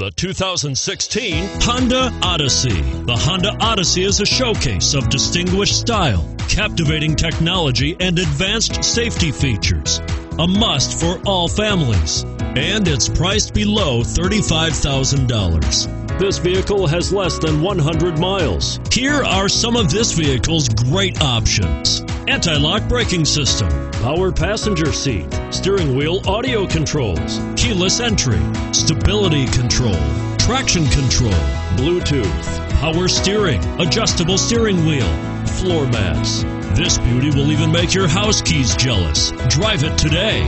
The 2016 Honda Odyssey. The Honda Odyssey is a showcase of distinguished style, captivating technology, and advanced safety features. A must for all families. And it's priced below $35,000. This vehicle has less than 100 miles. Here are some of this vehicle's great options anti lock braking system, power passenger seat, steering wheel audio controls, keyless entry, stability control, traction control, Bluetooth, power steering, adjustable steering wheel, floor mats. This beauty will even make your house keys jealous. Drive it today.